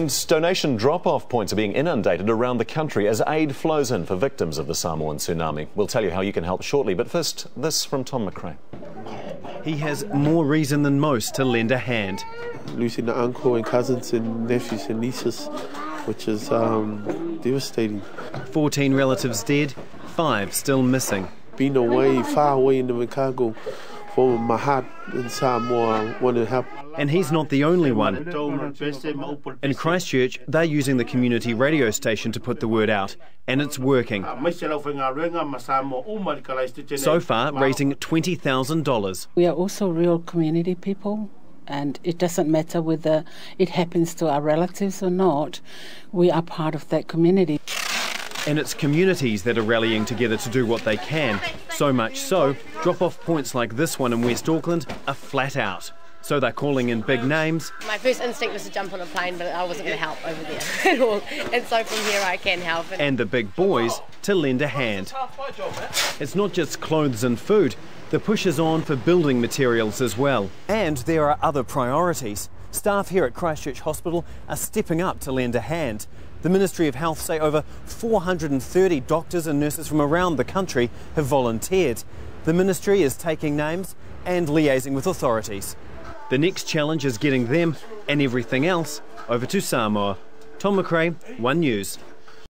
Donation drop off points are being inundated around the country as aid flows in for victims of the Samoan tsunami. We'll tell you how you can help shortly, but first, this from Tom McRae. He has more reason than most to lend a hand. Losing the uncle and cousins and nephews and nieces, which is um, devastating. 14 relatives dead, five still missing. Being away, far away in the Chicago, for my heart in Samoa, want to help. And he's not the only one. In Christchurch, they're using the community radio station to put the word out, and it's working. So far, raising $20,000. We are also real community people, and it doesn't matter whether it happens to our relatives or not, we are part of that community. And it's communities that are rallying together to do what they can. So much so, drop off points like this one in West Auckland are flat out. So they're calling in big names. My first instinct was to jump on a plane, but I wasn't going to help over there at all. And so from here I can help. And the big boys to lend a hand. It's not just clothes and food. The push is on for building materials as well. And there are other priorities. Staff here at Christchurch Hospital are stepping up to lend a hand. The Ministry of Health say over 430 doctors and nurses from around the country have volunteered. The ministry is taking names and liaising with authorities. The next challenge is getting them and everything else over to Samoa. Tom McRae, One News.